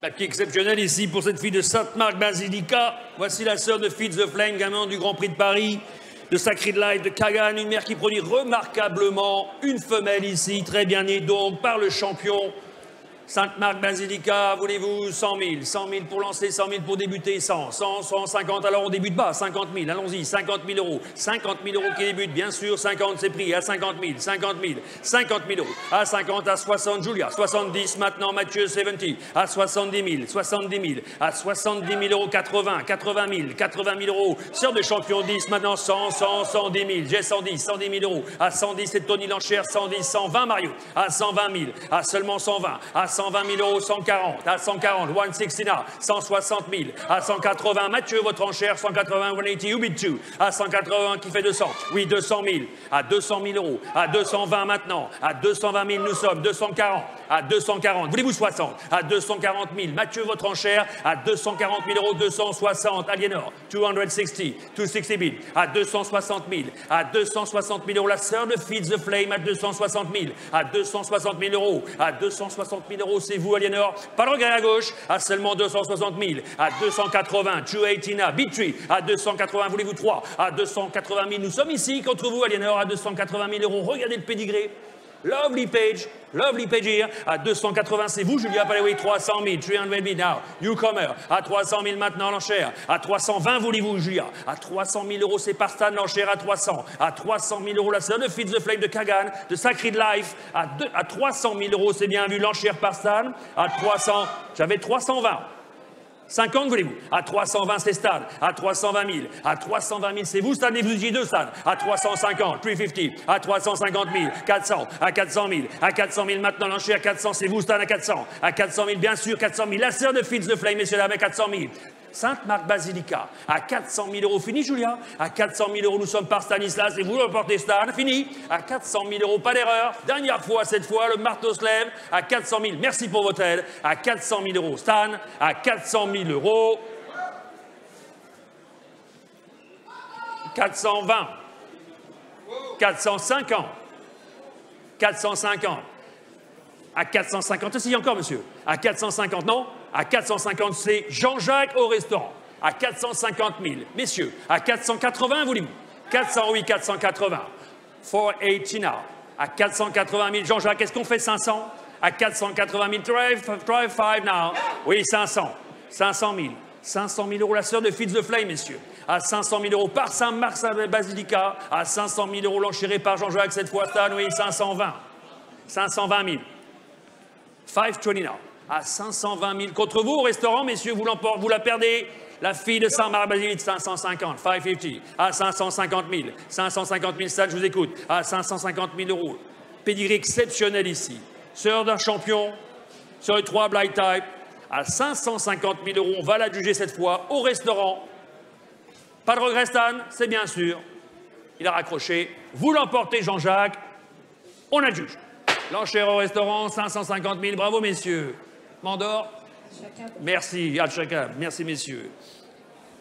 Papier exceptionnel ici pour cette fille de Sainte-Marc Basilica. Voici la sœur de Fitz the Flame, gamin du Grand Prix de Paris, de Sacred Life, de Kagan, une mère qui produit remarquablement une femelle ici, très bien née donc par le champion Sainte-Marc Basilica, voulez-vous 100 000 100 000 pour lancer, 100 000 pour débuter, 100, 100, 150, alors on débute bas, 50 000, allons-y, 50 000 euros, 50 000 euros qui débutent, bien sûr, 50 c'est pris, à 50 000, 50 000, 50 000 euros, à 50, à 60, Julia, 70 maintenant, Mathieu, 70, à 70 000, 70 000, à 70 000 euros, 80, 80 000, 80 000 euros, sœur de champion 10, maintenant 100, 100, 110 000, j'ai 110, 110 000 euros, à 110 c'est Tony Lanchère, 110, 120 Mario, à 120 000, à seulement 120, à 120 000 euros, 140, à 140, 160 now, 160 000, à 180, Mathieu, votre enchère, 180, 180, you bid à 180 qui fait 200, oui, 200 000, à 200 000 euros, à 220 maintenant, à 220 000 nous sommes, 240, à 240, voulez-vous 60, à 240 000, Mathieu, votre enchère, à 240 000 euros, 260, Aliénor, 260, 260 000, à 260 000, à 260 000 euros, la sœur de Feed the Flame, à 260 000, à 260 000 euros, à 260 000 euros, c'est vous, Aliénor, pas de regret à gauche, à seulement 260 000, à 280, 280, Bitry, à 280, voulez-vous 3, à 280 000, nous sommes ici contre vous, Aliénor, à 280 000 euros, regardez le pédigré. Lovely page, lovely page here. À 280, c'est vous, Julia Palais, 300 000, 300 000 now. Newcomer, à 300 000 maintenant l'enchère. À 320, voulez-vous, Julia? À 300 000 euros, c'est par Stan, l'enchère à 300. À 300 000 euros, la sœur de Fitz the Flame de Kagan, de Sacred Life. À, deux- à 300 000 euros, c'est bien vu, l'enchère par Stan. À 300, j'avais 320. 50, voulez-vous? À 320, c'est Stan. À 320 000. À 320 000, c'est vous, Stan, et vous étiez deux, Stan. À 350, 350. À 350 000. 400. À 400 000. À 400 000, maintenant, l'enchère 400, c'est vous, Stan, à 400. À 400 000, bien sûr, 400 000. La sœur de Fitz de Flame, messieurs, à 400 000. Sainte-Marc Basilica, à 400 000 euros, fini Julia À 400 000 euros, nous sommes par Stanislas et vous le portez Stan, fini À 400 000 euros, pas d'erreur, dernière fois cette fois, le marteau se lève, à 400 000, merci pour votre aide, à 400 000 euros, Stan, à 400 000 euros, 420, 450, 450, à 450, essayez encore, monsieur. À 450, non À 450, c'est Jean-Jacques au restaurant. À 450 000. Messieurs, à 480, voulez-vous? 400, oui, 480. 480 now. À 480 000. Jean-Jacques, est-ce qu'on fait 500 À 480 000. Try, try five now. Oui, 500. 500 000. 500 000 euros, la sœur de Fitz the Flame, messieurs. À 500 000 euros par Saint-Marc Basilica. À 500 000 euros, l'enchéré par Jean-Jacques cette fois, Stan, oui, 520. 520 000. 520 now. À 520 000. Contre vous au restaurant, messieurs, vous, vous la perdez. La fille de Saint-Marc-Basilique, 550. 550. À 550 000. 550 000, ça, je vous écoute. À 550 000 euros. Pédigré exceptionnel ici. Sœur d'un champion, les trois blind type. À 550 000 euros, on va la juger cette fois au restaurant. Pas de regret, Stan, c'est bien sûr. Il a raccroché. Vous l'emportez, Jean-Jacques. On adjuge. L'enchère au restaurant, 550 000. Bravo, messieurs. Mandor Merci, à chacun. Merci, messieurs.